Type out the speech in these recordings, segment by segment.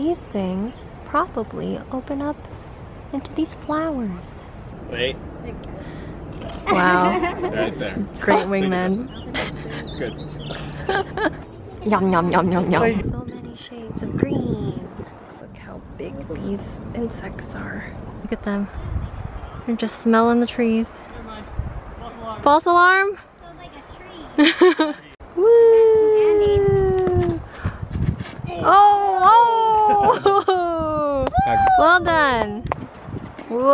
These things probably open up into these flowers. Wait. Wow. Right there. Great wingman. Good. Yum yum yum yum yum. So many shades of green. Look how big these insects are. Look at them. They're just smelling the trees. False alarm? Woo! Oh! Oh! well done. Whoa!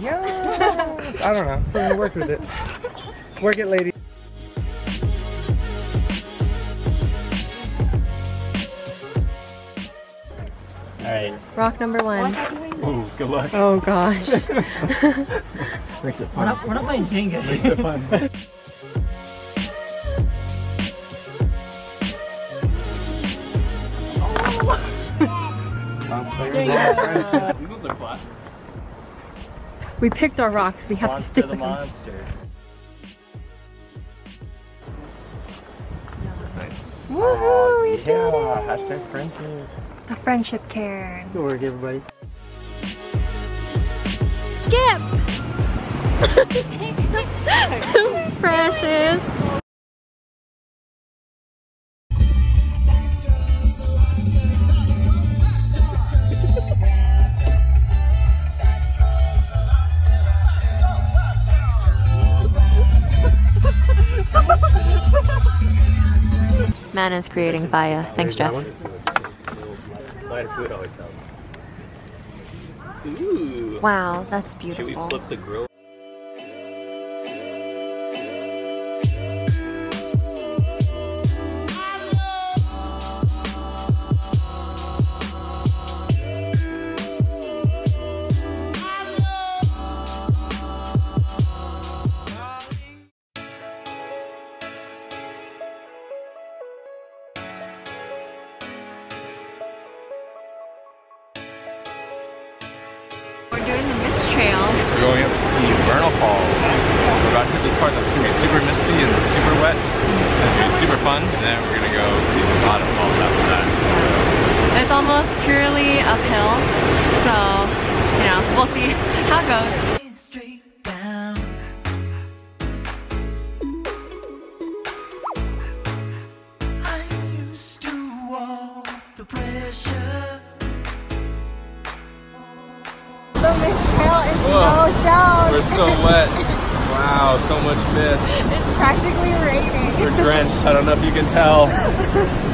Yes! I don't know. So work with it. Work it, lady. Alright. Rock number one. Ooh, good luck. Oh gosh. Makes it fun. We're not, we're not playing Jenga. Makes it fun. These ones are flat. we picked our rocks. We have to Monster stick the with them. monster. Nice. Woohoo! We did Yeah, it. hashtag friendship. A friendship cairn. Good work, everybody. Skip! Precious. Man is creating fire. Thanks, Jeff. Lighter food always helps. Ooh. Wow, that's beautiful. Should we beautiful. flip the grill? We're doing the mist trail. We're going up to see Vernal Falls. We're about to hit this part that's gonna be super misty and super wet. It's gonna be super fun. And then we're gonna go see the waterfalls after that. It's almost purely uphill, so you know we'll see how it goes. So wet. Wow, so much mist. It's practically raining. We're drenched. I don't know if you can tell.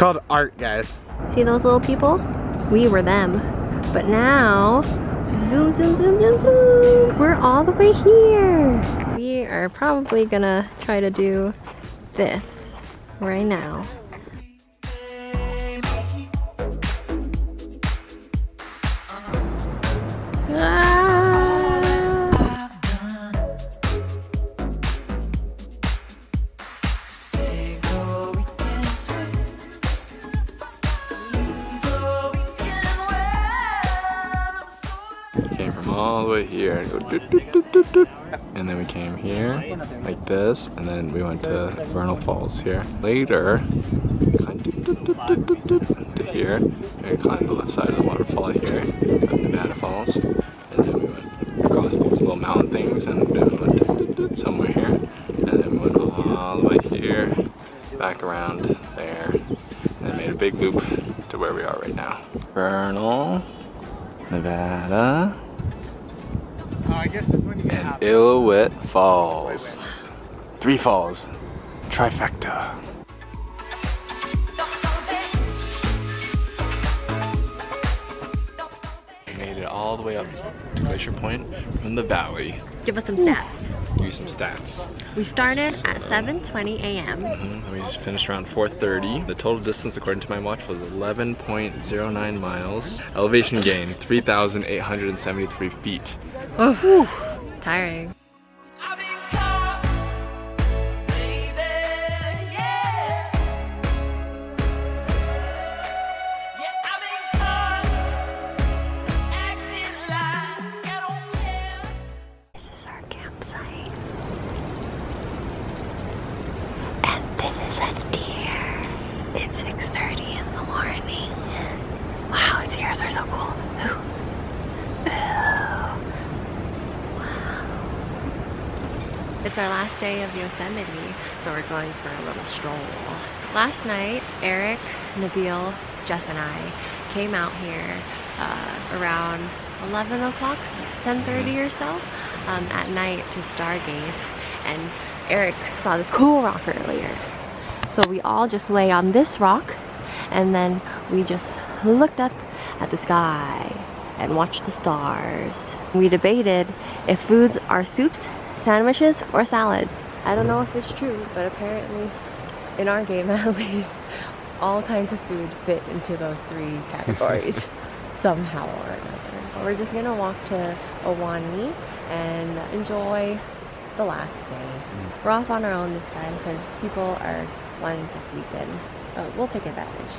called art, guys. See those little people? We were them. But now, zoom, zoom, zoom, zoom, zoom. We're all the way here. We are probably gonna try to do this right now. All the way here and go. And then we came here like this, and then we went to Vernal Falls here. Later, climbed to here. And climbed the left side of the waterfall here, at Nevada Falls. And then we went across these little mountain things and we went somewhere here. And then we went all the way here, back around there, and made a big loop to where we are right now. Vernal, Nevada, Oh, I guess that's when you get and happy. Falls. Three falls. Trifecta. We made it all the way up to Glacier Point from the valley. Give us some stats. Give you some stats. We started So- at 7:20 a.m. Mhm, We just finished around 4.30. The total distance according to my watch was 11.09 miles. Elevation gain, 3,873 feet. Oh, tiring. Are so cool. It's our last day of Yosemite, so we're going for a little stroll. Last night, Eric, Nabil, Jeff, and I came out here uh, around 11 o'clock, 10.30 or so, um, at night to stargaze. And Eric saw this cool rock earlier. So we all just lay on this rock, and then we just looked up at the sky and watched the stars. We debated if foods are soups, sandwiches, or salads. I don't know if it's true, but apparently, in our game at least, all kinds of food fit into those three categories somehow or another. We're just gonna walk to Ahwahnee and enjoy the last day. We're off on our own this time because people are wanting to sleep in. Uh, we'll take advantage.